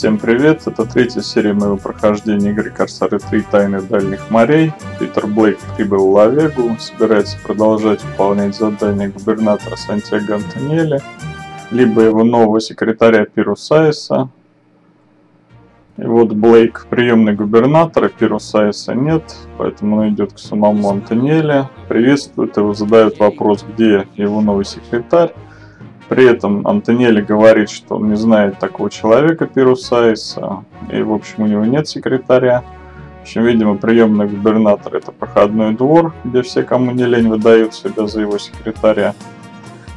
Всем привет, это третья серия моего прохождения игры Корсары 3 Тайны Дальних морей. Питер Блейк прибыл в Лавегу, собирается продолжать выполнять задания губернатора Сантьяго Антонелли, либо его нового секретаря Пиру Сайса. И вот Блейк приемный губернатор, а Пиру Сайса нет, поэтому он идет к самому Антонелли, приветствует его, задает вопрос, где его новый секретарь. При этом Антонелли говорит, что он не знает такого человека, Пирусайса, и, в общем, у него нет секретаря. В общем, видимо, приемный губернатор это проходной двор, где все, кому не лень, выдают себя за его секретаря.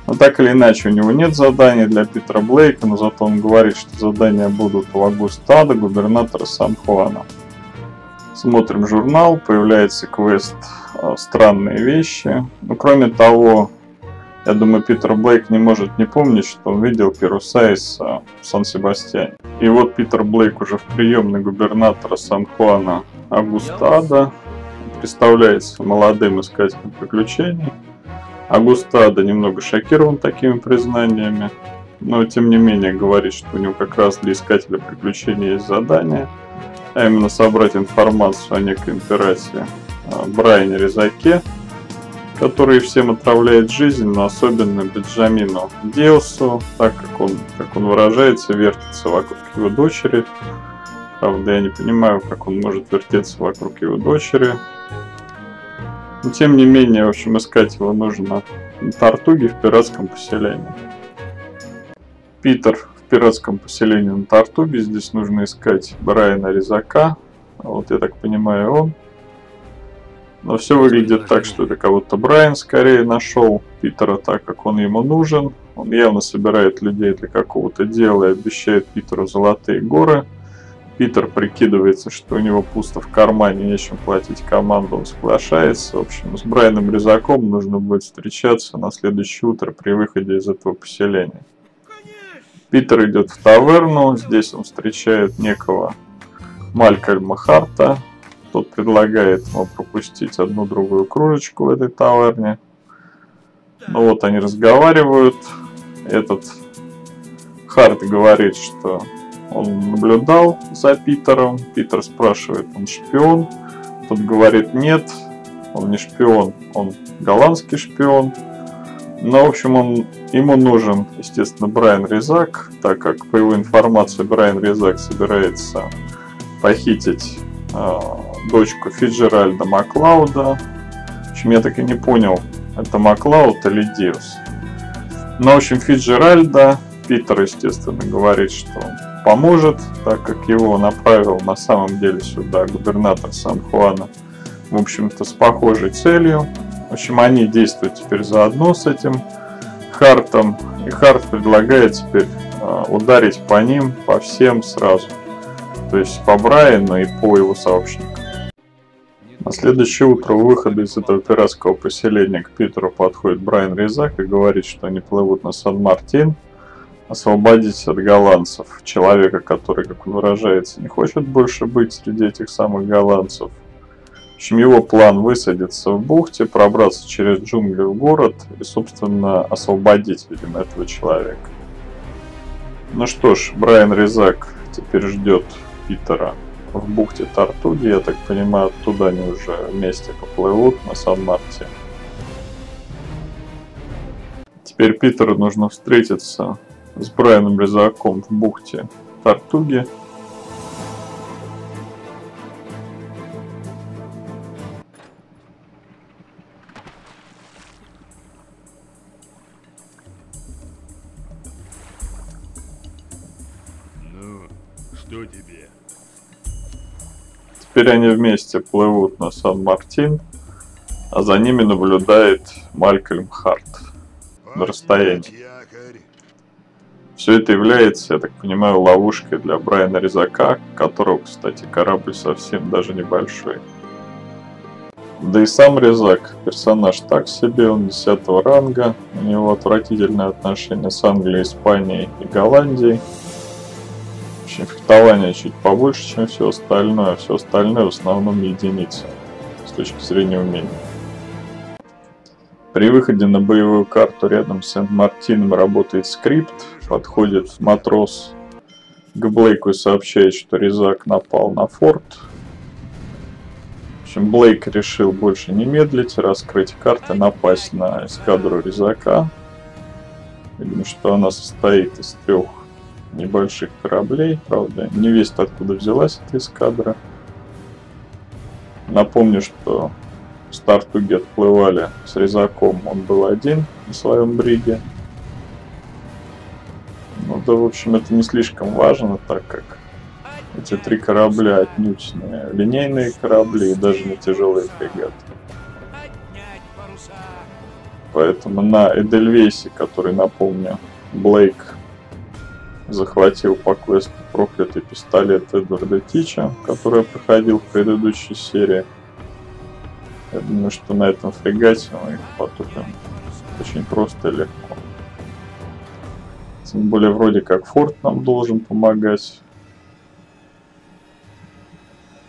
Но так или иначе, у него нет заданий для Питера Блейка, но зато он говорит, что задания будут у Агустада, губернатора Сан-Хуана. Смотрим журнал, появляется квест «Странные вещи». Ну, кроме того, я думаю, Питер Блейк не может не помнить, что он видел Пирусайса в Сан-Себастьяне. И вот Питер Блейк уже в приемной губернатора Сан-Хуана Агустада представляется молодым искателем приключений. Агустада немного шокирован такими признаниями, но тем не менее говорит, что у него как раз для искателя приключений есть задание, а именно собрать информацию о некой императоре Брайане Резаке, который всем отравляет жизнь, но особенно Бенджамину Диосу, так как он, как он выражается, вертится вокруг его дочери. Правда, я не понимаю, как он может вертеться вокруг его дочери. Но тем не менее, в общем, искать его нужно на Тартуге в пиратском поселении. Питер в пиратском поселении на Тартуге. Здесь нужно искать Брайана Резака. Вот я так понимаю, он. Но все выглядит так, что это кого-то Брайан скорее нашел Питера так, как он ему нужен. Он явно собирает людей для какого-то дела и обещает Питеру золотые горы. Питер прикидывается, что у него пусто в кармане, нечем платить команду, он соглашается. В общем, с Брайаном Резаком нужно будет встречаться на следующее утро при выходе из этого поселения. Питер идет в таверну, здесь он встречает некого Малькольма Харта, тот предлагает ему пропустить одну-другую кружечку в этой таверне. Ну вот они разговаривают. Этот Харт говорит, что он наблюдал за Питером. Питер спрашивает, он шпион. Тот говорит, нет, он не шпион, он голландский шпион. Но, в общем, он, ему нужен, естественно, Брайан Резак, так как, по его информации, Брайан Резак собирается похитить э, дочку Фиджеральда Маклауда. В общем, я так и не понял, это Маклауд или Диус. Но, в общем, Фиджеральда, Питер, естественно, говорит, что поможет, так как его направил на самом деле сюда губернатор Сан-Хуана, в общем-то, с похожей целью. В общем, они действуют теперь заодно с этим Хартом, и Харт предлагает теперь э, ударить по ним, по всем сразу. То есть по Брайану и по его сообщникам. На следующее утро у выхода из этого пиратского поселения к Питеру подходит Брайан Резак и говорит, что они плывут на Сан-Мартин, освободить от голландцев человека, который, как он выражается, не хочет больше быть среди этих самых голландцев. В общем, его план высадиться в бухте, пробраться через джунгли в город и, собственно, освободить, видимо, этого человека. Ну что ж, Брайан Резак теперь ждет Питера в бухте Тартуги, я так понимаю, оттуда они уже вместе поплывут на Сан-Марте. Теперь Питеру нужно встретиться с Брайаном Резаком в бухте Тартуги. Теперь они вместе плывут на Сан-Мартин, а за ними наблюдает Малькольм Харт на расстоянии. Все это является, я так понимаю, ловушкой для Брайана Резака, которого, кстати, корабль совсем даже небольшой. Да и сам Резак, персонаж так себе, он 10 ранга, у него отвратительное отношение с Англией, Испанией и Голландией фехтование чуть побольше, чем все остальное. Все остальное в основном единица с точки зрения умений. При выходе на боевую карту рядом с Сент-Мартином работает скрипт, подходит матрос к Блейку сообщает, что Резак напал на форт. В общем, Блейк решил больше не медлить, раскрыть карты, напасть на эскадру Резака. Видимо, что она состоит из трех небольших кораблей, правда, не весть откуда взялась эта эскадра. Напомню, что в Стартуге отплывали с Резаком, он был один на своем бриге. Ну да, в общем, это не слишком важно, так как эти три корабля отнюдь не линейные корабли и даже не тяжелые фрегаты. Поэтому на Эдельвейсе, который, напомню, Блейк захватил по квесту проклятый пистолет Эдварда Тича, который проходил в предыдущей серии. Я думаю, что на этом фрегате мы их потопим очень просто и легко. Тем более, вроде как форт нам должен помогать.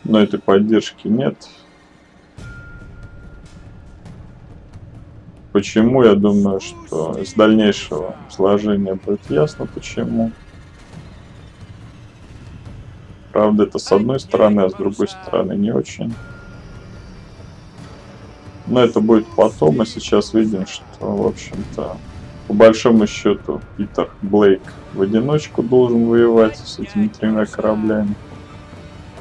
Но этой поддержки нет. Почему, я думаю, что из дальнейшего сложения будет ясно почему. Правда, это с одной стороны, а с другой стороны не очень. Но это будет потом, а сейчас видим, что, в общем-то, по большому счету, Питер Блейк в одиночку должен воевать с этими тремя кораблями.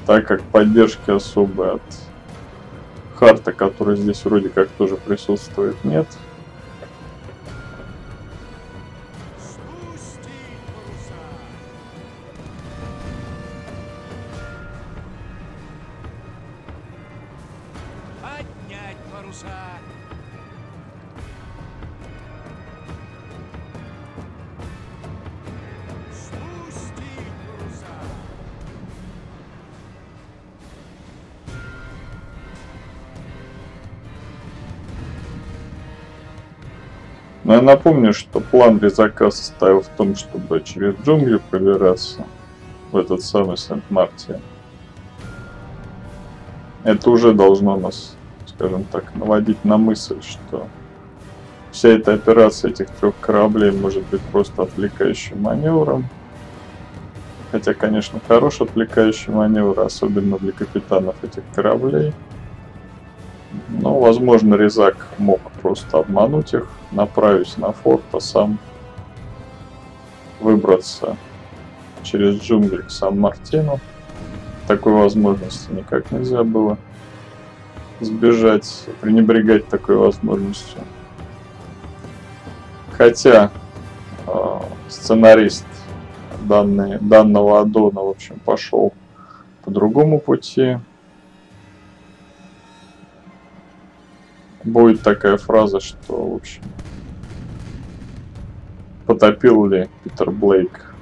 Так как поддержки особой от Харта, который здесь вроде как тоже присутствует, нет. Но я напомню, что план резака состоял в том, чтобы через джунгли пробираться в этот самый Сент-Мартин. Это уже должно нас, скажем так, наводить на мысль, что вся эта операция этих трех кораблей может быть просто отвлекающим маневром. Хотя, конечно, хороший отвлекающий маневр, особенно для капитанов этих кораблей. Но, возможно, Резак мог просто обмануть их, направить на форт, а сам выбраться через джунгли к Сан-Мартину. Такой возможности никак нельзя было сбежать, пренебрегать такой возможностью. Хотя э, сценарист данный, данного аддона, в общем, пошел по другому пути. будет такая фраза, что, в общем, потопил ли Питер Блейк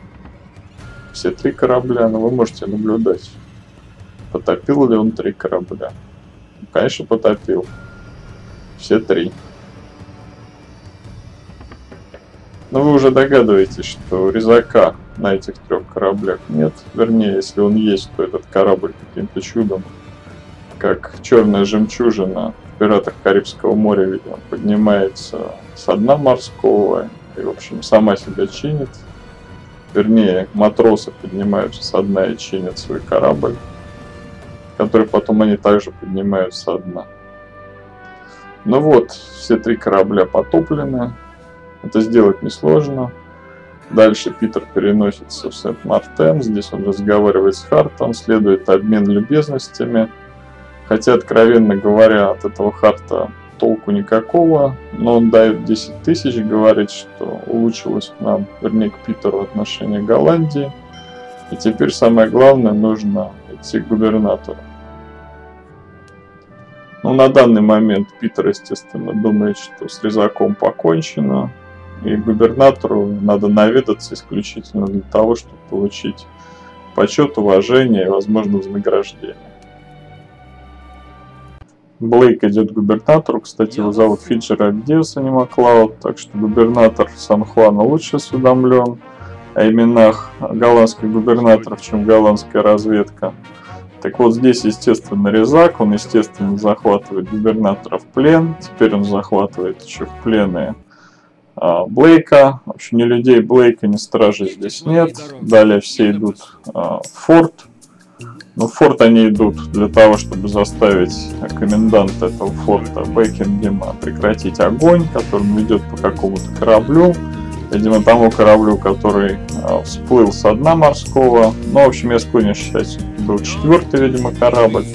все три корабля, но вы можете наблюдать, потопил ли он три корабля. Конечно, потопил. Все три. Но вы уже догадываетесь, что резака на этих трех кораблях нет. Вернее, если он есть, то этот корабль каким-то чудом, как черная жемчужина, пиратах Карибского моря, видимо, поднимается с дна морского и, в общем, сама себя чинит. Вернее, матросы поднимаются со дна и чинят свой корабль, который потом они также поднимают со дна. Ну вот, все три корабля потоплены. Это сделать несложно. Дальше Питер переносится в Сент-Мартен. Здесь он разговаривает с Хартом, следует обмен любезностями – Хотя, откровенно говоря, от этого харта толку никакого, но он дает 10 тысяч, говорит, что улучшилось к нам, вернее, к Питеру отношение Голландии. И теперь самое главное, нужно идти к губернатору. Ну, на данный момент Питер, естественно, думает, что с резаком покончено, и губернатору надо наведаться исключительно для того, чтобы получить почет, уважение и, возможно, вознаграждение. Блейк идет к губернатору. Кстати, его зовут Фиджер Диас, а не Маклауд. Так что губернатор Сан-Хуана лучше осведомлен о именах голландских губернаторов, чем голландская разведка. Так вот, здесь, естественно, Резак, он, естественно, захватывает губернатора в плен. Теперь он захватывает еще в плены а, Блейка. В общем, ни людей Блейка, ни стражи здесь нет. Далее все идут а, в форт. Но в форт они идут для того, чтобы заставить коменданта этого форта Бекингема прекратить огонь, который он ведет по какому-то кораблю. Видимо, тому кораблю, который э, всплыл со дна морского. Ну, в общем, я склонен считать, был четвертый, видимо, корабль,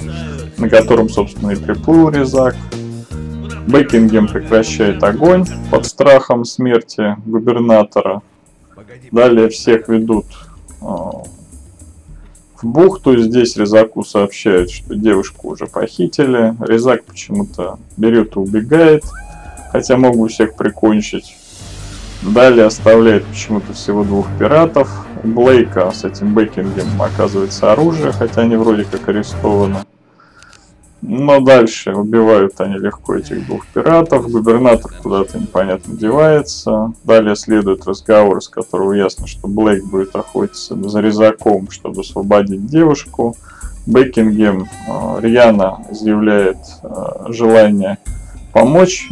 на котором, собственно, и приплыл Резак. Бекингем прекращает огонь под страхом смерти губернатора. Далее всех ведут э, в бухту. Здесь Резаку сообщают, что девушку уже похитили. Резак почему-то берет и убегает, хотя мог бы всех прикончить. Далее оставляет почему-то всего двух пиратов. Блейка с этим Бекингем оказывается оружие, хотя они вроде как арестованы. Но дальше убивают они легко этих двух пиратов. Губернатор куда-то непонятно девается. Далее следует разговор, из которого ясно, что Блейк будет охотиться за резаком, чтобы освободить девушку. Бекингем э, рьяно заявляет э, желание помочь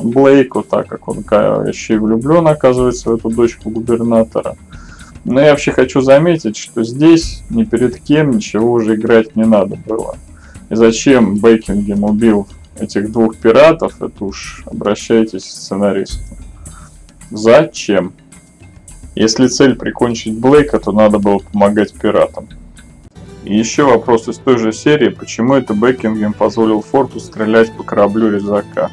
Блейку, так как он еще и влюблен, оказывается, в эту дочку губернатора. Но я вообще хочу заметить, что здесь ни перед кем ничего уже играть не надо было. И зачем Бейкингем убил этих двух пиратов, это уж обращайтесь к сценаристу. Зачем? Если цель прикончить Блейка, то надо было помогать пиратам. И еще вопрос из той же серии, почему это Бекингем позволил Форту стрелять по кораблю резака.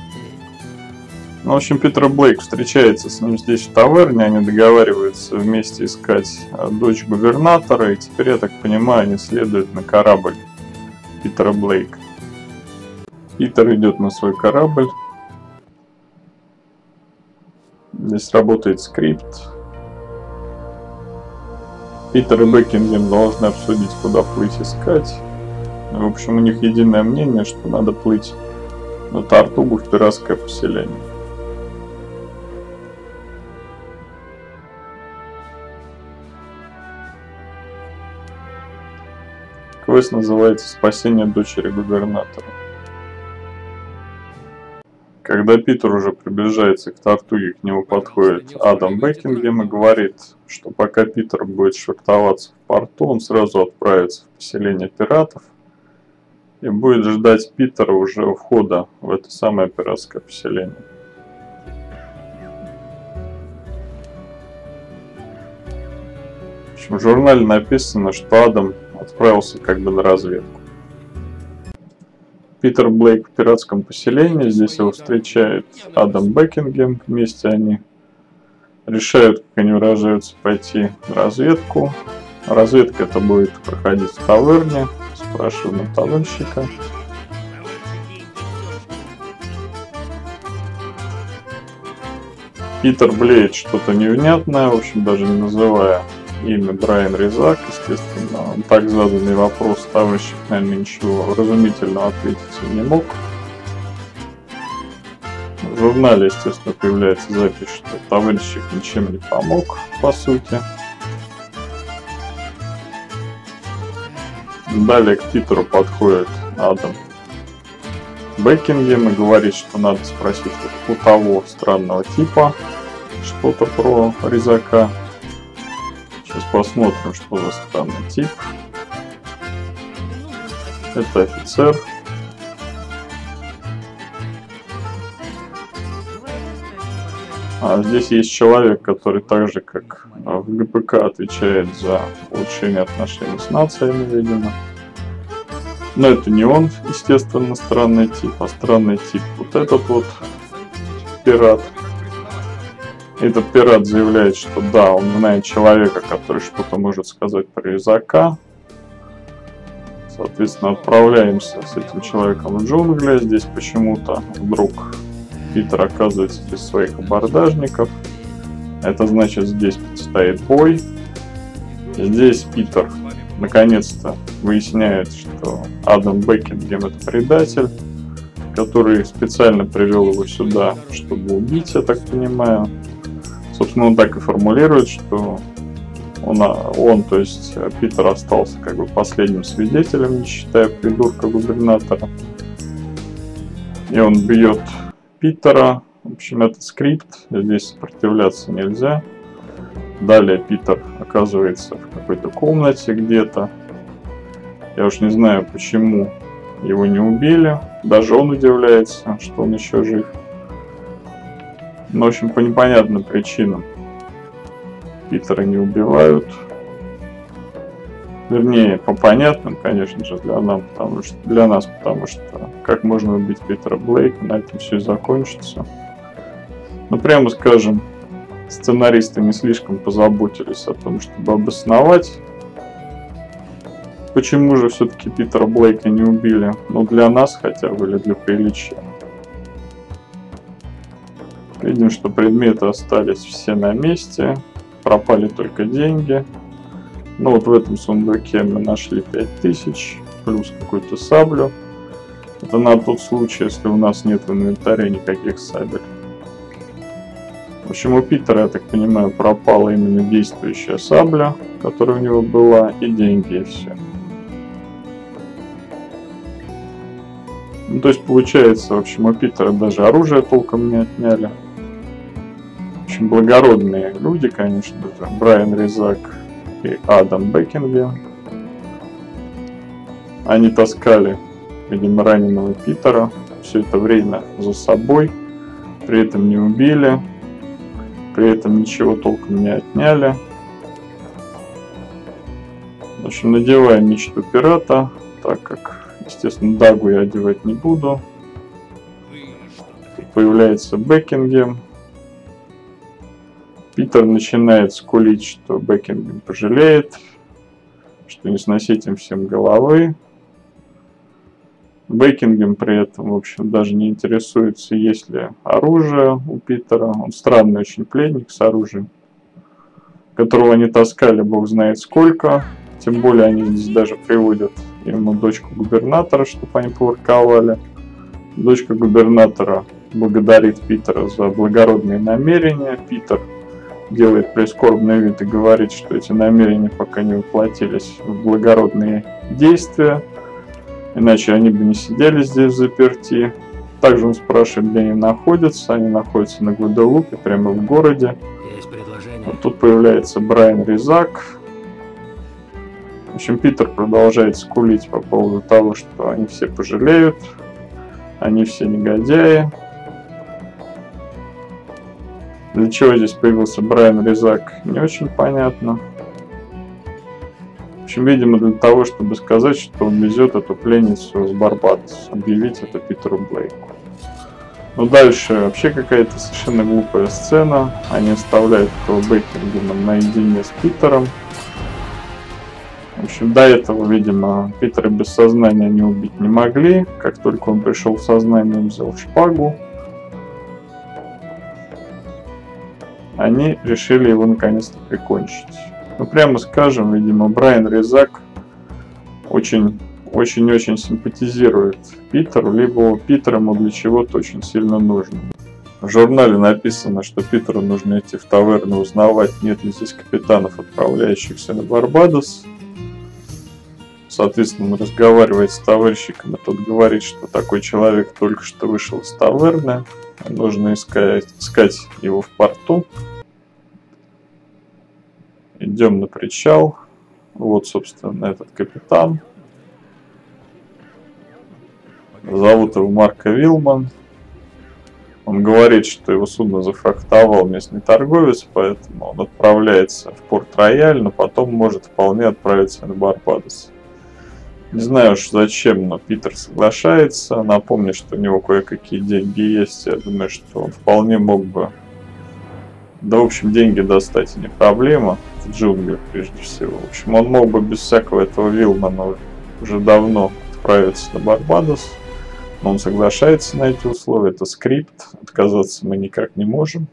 Ну, в общем, Питер Блейк встречается с ним здесь в таверне, они договариваются вместе искать а, дочь губернатора, и теперь, я так понимаю, они следуют на корабль Питера Блейка. Питер идет на свой корабль. Здесь работает скрипт. Питер и Бекингем должны обсудить, куда плыть искать. В общем, у них единое мнение, что надо плыть на Тартугу в пиратское поселение. Квест называется «Спасение дочери губернатора». Когда Питер уже приближается к Тартуге, к нему подходит Адам Бекингем и говорит, что пока Питер будет швартоваться в порту, он сразу отправится в поселение пиратов и будет ждать Питера уже у входа в это самое пиратское поселение. В общем, в журнале написано, что Адам отправился как бы на разведку. Питер Блейк в пиратском поселении, здесь его встречает Адам Бекингем, вместе они решают, как они выражаются, пойти на разведку. Разведка это будет проходить в таверне, спрашиваем у талонщика. Питер блеет что-то невнятное, в общем, даже не называя имя Брайан Резак, естественно. Он так заданный вопрос товарищ, наверное, ничего разумительного ответить не мог. В журнале, естественно, появляется запись, что товарищик ничем не помог, по сути. Далее к Питеру подходит Адам Бекингем и говорит, что надо спросить у того странного типа что-то про Резака. Посмотрим, что за странный тип. Это офицер. А здесь есть человек, который так же, как в ГПК, отвечает за улучшение отношений с нациями, видимо. Но это не он, естественно, странный тип, а странный тип вот этот вот пират. Этот пират заявляет, что да, он знает человека, который что-то может сказать про резака. Соответственно, отправляемся с этим человеком в джунгли. Здесь почему-то вдруг Питер оказывается без своих абордажников. Это значит, здесь предстоит бой. Здесь Питер наконец-то выясняет, что Адам Бекингем это предатель, который специально привел его сюда, чтобы убить, я так понимаю. Собственно, он так и формулирует, что он, он, то есть Питер остался как бы последним свидетелем, не считая придурка губернатора. И он бьет Питера, В общем, это скрипт, здесь сопротивляться нельзя. Далее Питер оказывается в какой-то комнате где-то. Я уж не знаю, почему его не убили. Даже он удивляется, что он еще жив. Но, ну, в общем, по непонятным причинам Питера не убивают. Вернее, по понятным, конечно же, для нас, потому что для нас, потому что как можно убить Питера Блейка, на этом все и закончится. Ну, прямо скажем, сценаристы не слишком позаботились о том, чтобы обосновать, почему же все-таки Питера Блейка не убили. Ну, для нас хотя бы, или для приличия. Видим, что предметы остались все на месте, пропали только деньги. Ну вот в этом сундуке мы нашли 5000, плюс какую-то саблю. Это на тот случай, если у нас нет в инвентаре никаких сабель. В общем, у Питера, я так понимаю, пропала именно действующая сабля, которая у него была, и деньги, и все. Ну, то есть, получается, в общем, у Питера даже оружие толком не отняли. Общем, благородные люди, конечно же. Брайан Резак и Адам Бекингем. Они таскали, видимо, раненого Питера все это время за собой, при этом не убили, при этом ничего толком не отняли. В общем, надеваем мечту пирата, так как, естественно, Дагу я одевать не буду. появляется Бекингем. Питер начинает скулить, что Бекингем пожалеет, что не сносить им всем головы. Бекингем при этом, в общем, даже не интересуется, есть ли оружие у Питера. Он странный очень пленник с оружием, которого они таскали бог знает сколько. Тем более они здесь даже приводят ему дочку губернатора, чтобы они поворковали. Дочка губернатора благодарит Питера за благородные намерения. Питер делает прискорбный вид и говорит, что эти намерения пока не воплотились в благородные действия, иначе они бы не сидели здесь заперти. Также он спрашивает, где они находятся. Они находятся на Гваделупе, прямо в городе. Есть предложение. Вот тут появляется Брайан Резак. В общем, Питер продолжает скулить по поводу того, что они все пожалеют, они все негодяи, для чего здесь появился Брайан Резак, не очень понятно. В общем, видимо, для того, чтобы сказать, что он везет эту пленницу с Барбадос, объявить это Питеру Блейку. Но дальше вообще какая-то совершенно глупая сцена. Они оставляют этого Бекингема наедине с Питером. В общем, до этого, видимо, Питера без сознания не убить не могли. Как только он пришел в сознание, он взял шпагу, они решили его наконец-то прикончить. Ну, прямо скажем, видимо, Брайан Резак очень очень-очень симпатизирует Питеру, либо Питер ему для чего-то очень сильно нужен. В журнале написано, что Питеру нужно идти в таверну узнавать, нет ли здесь капитанов, отправляющихся на Барбадос. Соответственно, он разговаривает с товарищиком, и тот говорит, что такой человек только что вышел из таверны, нужно искать, искать его в порту. Идем на причал. Вот, собственно, этот капитан. Зовут его Марко Вилман. Он говорит, что его судно зафрахтовал местный торговец, поэтому он отправляется в Порт-Рояль, но потом может вполне отправиться на Барбадос. Не знаю уж зачем, но Питер соглашается. Напомню, что у него кое-какие деньги есть. Я думаю, что он вполне мог бы... Да, в общем, деньги достать не проблема в джунглях, прежде всего. В общем, он мог бы без всякого этого Вилмана уже давно отправиться на Барбадос, но он соглашается на эти условия, это скрипт, отказаться мы никак не можем.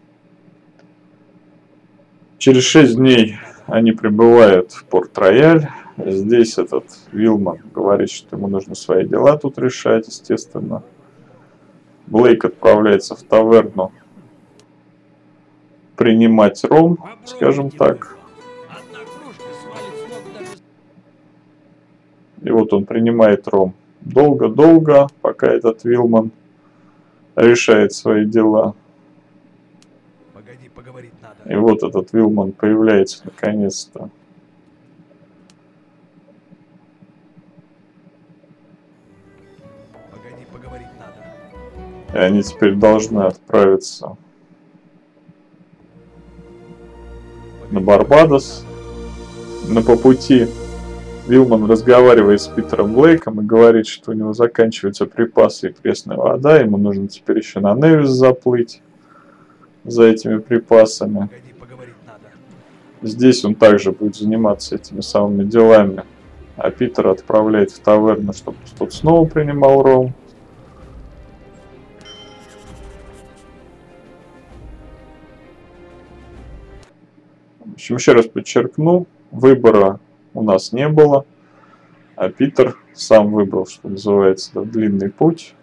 Через 6 дней они прибывают в Порт-Рояль. Здесь этот Вилман говорит, что ему нужно свои дела тут решать, естественно. Блейк отправляется в таверну принимать ром, скажем так. И вот он принимает ром долго-долго, пока этот Вилман решает свои дела. И вот этот Вилман появляется наконец-то. И они теперь должны отправиться Барбадос. Но по пути Вилман разговаривает с Питером Блейком и говорит, что у него заканчиваются припасы и пресная вода, ему нужно теперь еще на Невис заплыть за этими припасами. Здесь он также будет заниматься этими самыми делами, а Питер отправляет в таверну, чтобы тот снова принимал ром. Общем, еще раз подчеркну, выбора у нас не было, а Питер сам выбрал, что называется, да, длинный путь.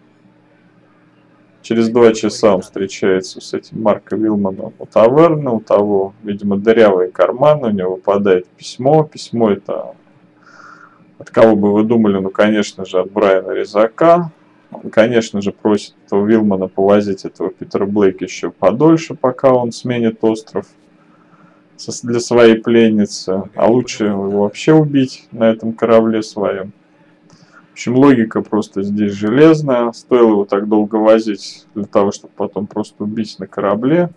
Через два часа он встречается с этим Марко Вилманом у таверны, у того, видимо, дырявые карманы, у него выпадает письмо. Письмо это от кого бы вы думали, ну, конечно же, от Брайана Резака. Он, конечно же, просит этого Вилмана повозить этого Питера Блейка еще подольше, пока он сменит остров для своей пленницы, а лучше его вообще убить на этом корабле своем. В общем, логика просто здесь железная. Стоило его так долго возить для того, чтобы потом просто убить на корабле.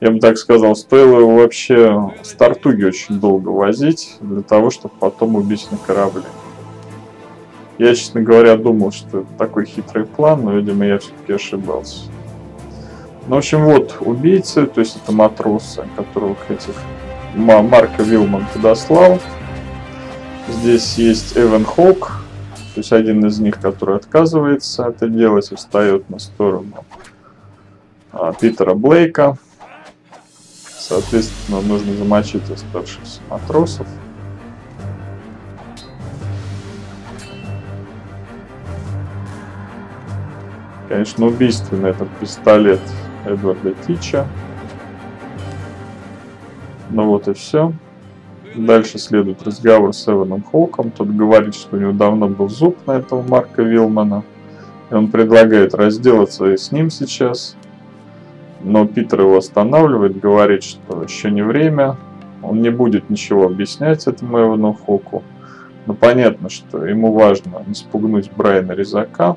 Я бы так сказал, стоило его вообще с Тартуги очень долго возить для того, чтобы потом убить на корабле. Я, честно говоря, думал, что это такой хитрый план, но, видимо, я все-таки ошибался. Ну, в общем, вот убийцы, то есть это матросы, которых этих Ма- Марка Вилман подослал. Здесь есть Эван Хок, то есть один из них, который отказывается это делать и встает на сторону а, Питера Блейка. Соответственно, нужно замочить оставшихся матросов. Конечно, убийственный этот пистолет Эдварда Тича. Ну вот и все. Дальше следует разговор с Эваном Хоуком. Тот говорит, что у него давно был зуб на этого Марка Вилмана. И он предлагает разделаться и с ним сейчас. Но Питер его останавливает, говорит, что еще не время. Он не будет ничего объяснять этому Эвану Хоку. Но понятно, что ему важно не спугнуть Брайана Резака.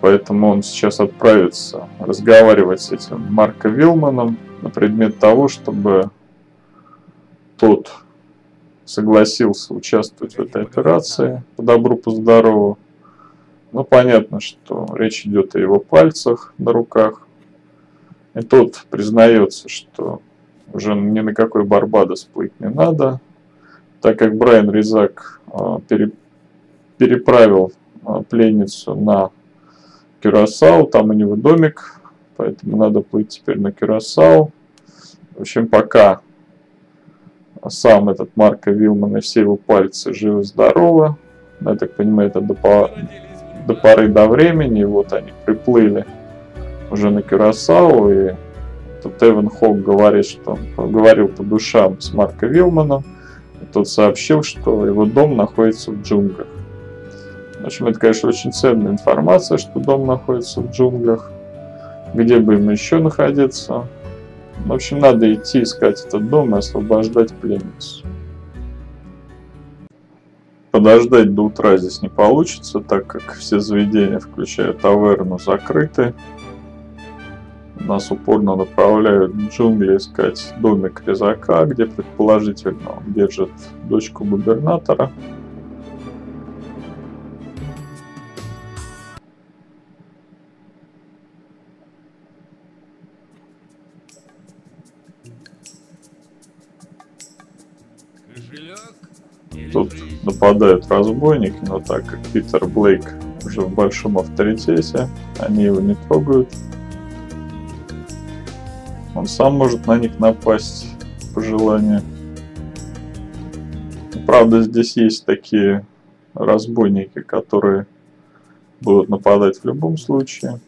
Поэтому он сейчас отправится разговаривать с этим Марко Вилманом на предмет того, чтобы тот согласился участвовать в этой операции по добру, по здорову. Ну, понятно, что речь идет о его пальцах на руках. И тот признается, что уже ни на какой Барбадос плыть не надо, так как Брайан Резак э, пере- переправил э, пленницу на Кюрасау, там у него домик, поэтому надо плыть теперь на Кюрасау. В общем, пока сам этот Марко Вилман и все его пальцы живы-здоровы, я так понимаю, это до, по- до поры до времени, вот они приплыли уже на Кюрасау, и тут Эван Хок говорит, что он говорил по душам с Марко Вилманом, и тот сообщил, что его дом находится в джунглях. В общем, это, конечно, очень ценная информация, что дом находится в джунглях. Где бы ему еще находиться? В общем, надо идти искать этот дом и освобождать пленницу. Подождать до утра здесь не получится, так как все заведения, включая таверну, закрыты. Нас упорно направляют в джунгли искать домик резака, где предположительно он держит дочку губернатора. Нападают разбойники, но так как Питер Блейк уже в большом авторитете, они его не трогают. Он сам может на них напасть по желанию. Правда, здесь есть такие разбойники, которые будут нападать в любом случае.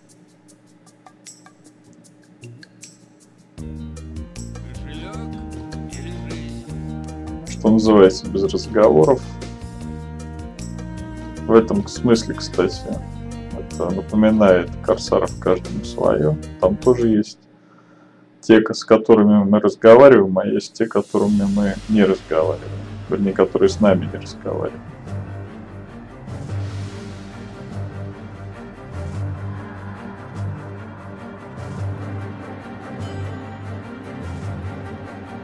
Что называется, без разговоров. В этом смысле, кстати, это напоминает Корсаров каждому свое. Там тоже есть те, с которыми мы разговариваем, а есть те, которыми мы не разговариваем. Вернее, которые с нами не разговаривают.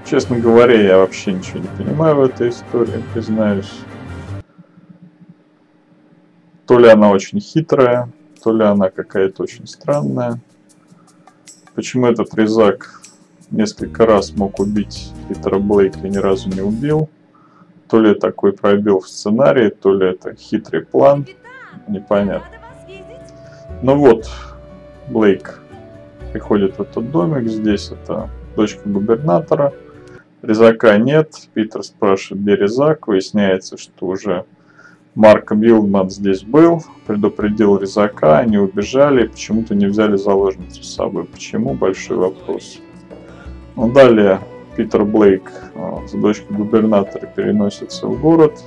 Честно говоря, я вообще ничего не понимаю в этой истории, признаюсь. То ли она очень хитрая, то ли она какая-то очень странная. Почему этот резак несколько раз мог убить Питера Блейка и ни разу не убил? То ли такой пробел в сценарии, то ли это хитрый план. Непонятно. Ну вот, Блейк приходит в этот домик. Здесь это дочка губернатора. Резака нет. Питер спрашивает, где резак. Выясняется, что уже Марк Билдман здесь был, предупредил резака, они убежали, почему-то не взяли заложницу с собой. Почему? Большой вопрос. Ну, далее Питер Блейк а, с дочкой губернатора переносится в город.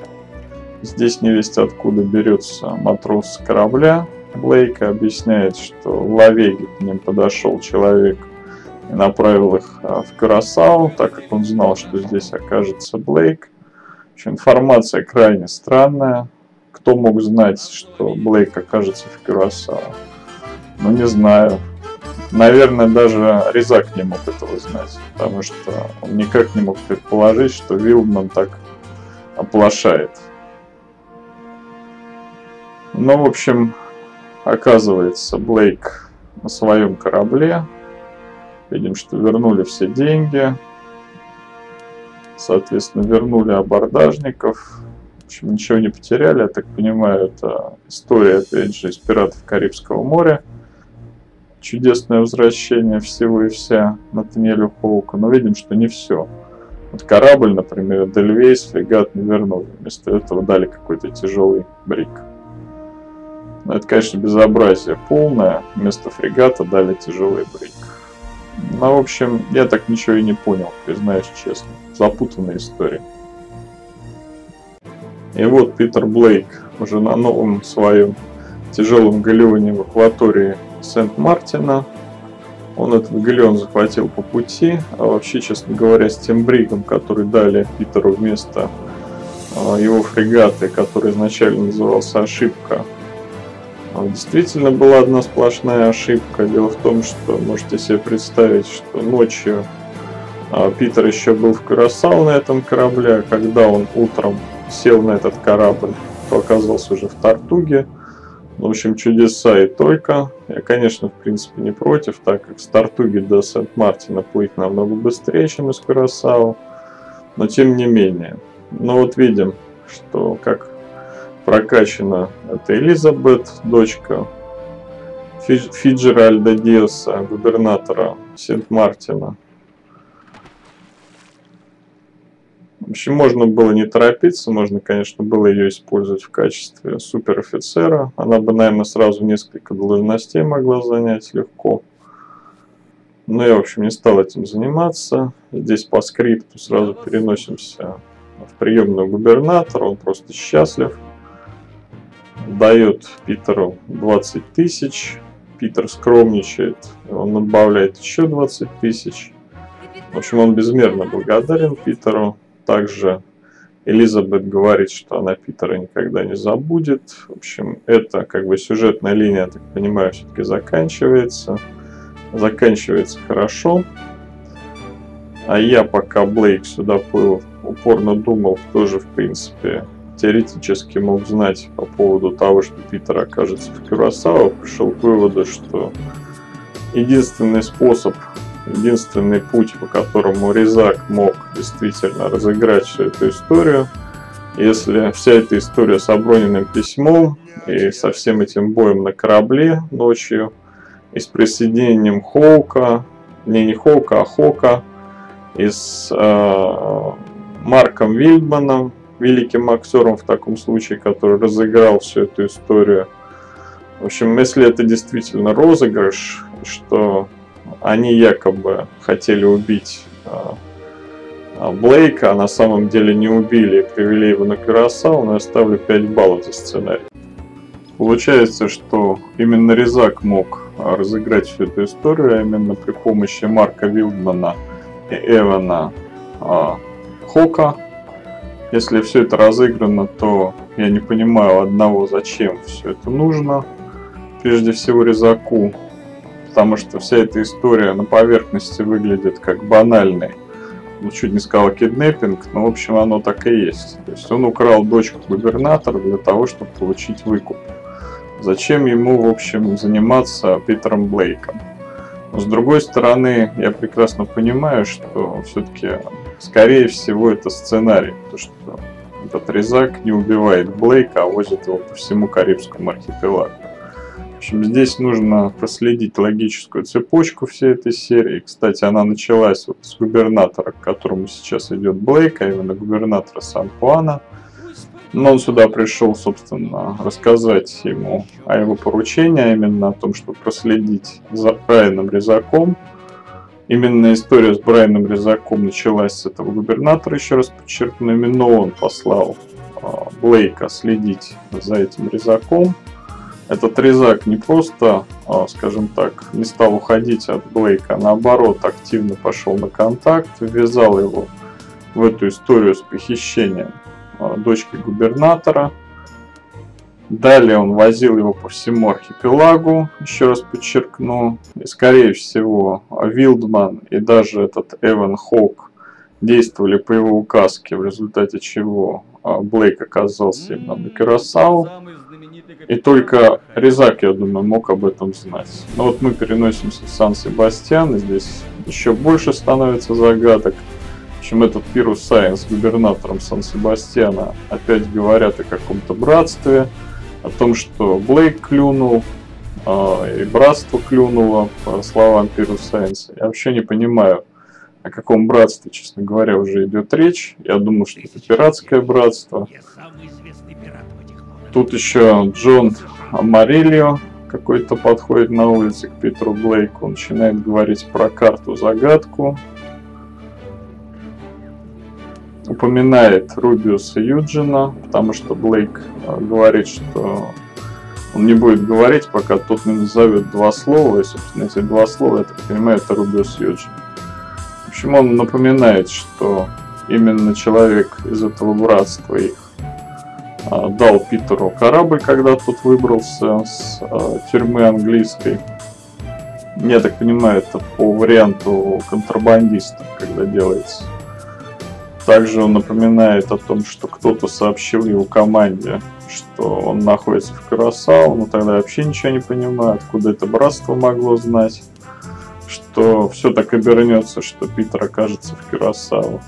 Здесь невесть откуда берется матрос с корабля. Блейка объясняет, что в Лавеге к ним подошел человек и направил их а, в Карасау, так как он знал, что здесь окажется Блейк. Информация крайне странная. Кто мог знать, что Блейк окажется в Кюрасао? Ну, не знаю. Наверное, даже Резак не мог этого знать, потому что он никак не мог предположить, что Вилдман так оплошает. Ну, в общем, оказывается, Блейк на своем корабле, Видим, что вернули все деньги. Соответственно, вернули абордажников. Общем, ничего не потеряли. Я так понимаю, это история, опять же, из «Пиратов Карибского моря». Чудесное возвращение всего и вся Натаниэлю Хоуку. Но видим, что не все. Вот корабль, например, Дельвейс, фрегат не вернули. Вместо этого дали какой-то тяжелый брик. Но это, конечно, безобразие полное. Вместо фрегата дали тяжелый брик. Ну, в общем, я так ничего и не понял, признаюсь честно. Запутанная история. И вот Питер Блейк уже на новом своем тяжелом галеоне в акватории Сент-Мартина. Он этот галеон захватил по пути, а вообще, честно говоря, с тем бригом, который дали Питеру вместо а, его фрегаты, который изначально назывался «Ошибка», а действительно была одна сплошная ошибка. Дело в том, что можете себе представить, что ночью а, Питер еще был в Карасал на этом корабле, а когда он утром сел на этот корабль, оказался уже в Тартуге. В общем, чудеса и только. Я, конечно, в принципе не против, так как с Тартуги до Сент-Мартина плыть намного быстрее, чем из Карасау. Но тем не менее. Но вот видим, что как прокачана. Это Элизабет, дочка Фиджеральда Диаса, губернатора Сент-Мартина. В общем, можно было не торопиться, можно, конечно, было ее использовать в качестве суперофицера. Она бы, наверное, сразу несколько должностей могла занять легко. Но я, в общем, не стал этим заниматься. Здесь по скрипту сразу переносимся в приемную губернатора. Он просто счастлив дает Питеру 20 тысяч. Питер скромничает, он добавляет еще 20 тысяч. В общем, он безмерно благодарен Питеру. Также Элизабет говорит, что она Питера никогда не забудет. В общем, это как бы сюжетная линия, так понимаю, все-таки заканчивается. Заканчивается хорошо. А я, пока Блейк сюда плыл, упорно думал, тоже, в принципе, теоретически мог знать по поводу того, что Питер окажется в Кюрасао, пришел к выводу, что единственный способ, единственный путь, по которому Резак мог действительно разыграть всю эту историю, если вся эта история с оброненным письмом и со всем этим боем на корабле ночью, и с присоединением Хоука, не не Хоука, а Хока, и с э, Марком Вильдманом, великим актером в таком случае, который разыграл всю эту историю. В общем, если это действительно розыгрыш, что они якобы хотели убить а, а Блейка, а на самом деле не убили и привели его на Кюрасау, но я ставлю 5 баллов за сценарий. Получается, что именно Резак мог а, разыграть всю эту историю, а именно при помощи Марка Вилдмана и Эвана а, Хока. Если все это разыграно, то я не понимаю одного, зачем все это нужно. Прежде всего Резаку, потому что вся эта история на поверхности выглядит как банальный ну, чуть не сказал киднеппинг, но в общем оно так и есть. То есть он украл дочку губернатора для того, чтобы получить выкуп. Зачем ему, в общем, заниматься Питером Блейком? Но с другой стороны, я прекрасно понимаю, что все-таки, скорее всего, это сценарий. То, что этот резак не убивает Блейка, а возит его по всему Карибскому архипелагу. Общем, здесь нужно проследить логическую цепочку всей этой серии. Кстати, она началась вот с губернатора, к которому сейчас идет Блейк, а именно губернатора Сан-Хуана – но он сюда пришел, собственно, рассказать ему о его поручении, а именно о том, чтобы проследить за Брайаном Резаком. Именно история с Брайаном Резаком началась с этого губернатора, еще раз подчеркну, именно он послал э, Блейка следить за этим Резаком. Этот Резак не просто, э, скажем так, не стал уходить от Блейка, а наоборот активно пошел на контакт, ввязал его в эту историю с похищением Э, дочки губернатора. Далее он возил его по всему архипелагу, еще раз подчеркну. И скорее всего Вилдман и даже этот Эван Хоук действовали по его указке, в результате чего Блейк оказался именно на Кюрасау. И только Резак, я думаю, мог об этом знать. Но вот мы переносимся в Сан-Себастьян, и здесь еще больше становится загадок. Общем, этот Пирус Сайн с губернатором Сан-Себастьяна опять говорят о каком-то братстве, о том, что Блейк клюнул, э, и братство клюнуло, по словам Пирус Сайенса. Я вообще не понимаю, о каком братстве, честно говоря, уже идет речь. Я думаю, что это пиратское братство. Тут еще Джон Амарильо какой-то подходит на улице к Питеру Блейку, он начинает говорить про карту-загадку, упоминает Рубиуса Юджина, потому что Блейк э, говорит, что он не будет говорить, пока тот не назовет два слова, и, собственно, эти два слова, я так понимаю, это Рубиус Юджин. В общем, он напоминает, что именно человек из этого братства их э, дал Питеру корабль, когда тот выбрался с э, тюрьмы английской. Я так понимаю, это по варианту контрабандиста, когда делается. Также он напоминает о том, что кто-то сообщил его команде, что он находится в Курасау, но тогда вообще ничего не понимаю, откуда это братство могло знать, что все так обернется, что Питер окажется в Кюрасау.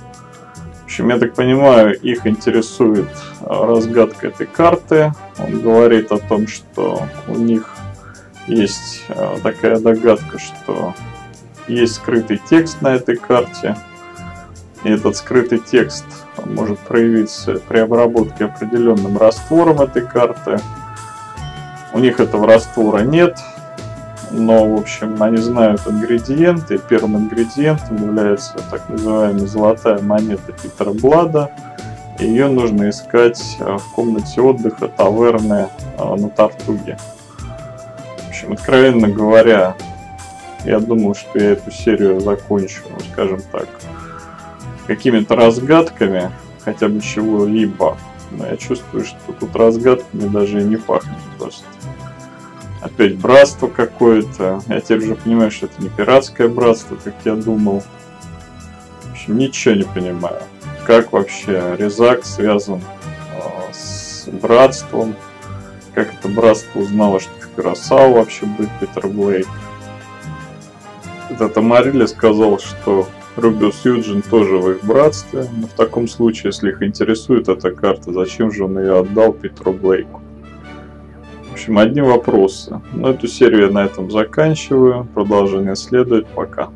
В общем, я так понимаю, их интересует а, разгадка этой карты. Он говорит о том, что у них есть а, такая догадка, что есть скрытый текст на этой карте, и этот скрытый текст может проявиться при обработке определенным раствором этой карты. У них этого раствора нет, но, в общем, они знают ингредиенты. Первым ингредиентом является так называемая золотая монета Питера Блада. Ее нужно искать э, в комнате отдыха таверны э, на Тартуге. В общем, откровенно говоря, я думал, что я эту серию закончу, скажем так, какими-то разгадками, хотя бы чего-либо. Но я чувствую, что тут разгадками даже и не пахнет просто. Опять братство какое-то. Я теперь уже понимаю, что это не пиратское братство, как я думал. В общем, ничего не понимаю. Как вообще Резак связан э, с братством? Как это братство узнало, что в Курасау вообще будет Питер Блейк? Это Марилли сказал, что Рубиус Юджин тоже в их братстве, но в таком случае, если их интересует эта карта, зачем же он ее отдал Петру Блейку? В общем, одни вопросы. Но эту серию я на этом заканчиваю. Продолжение следует. Пока.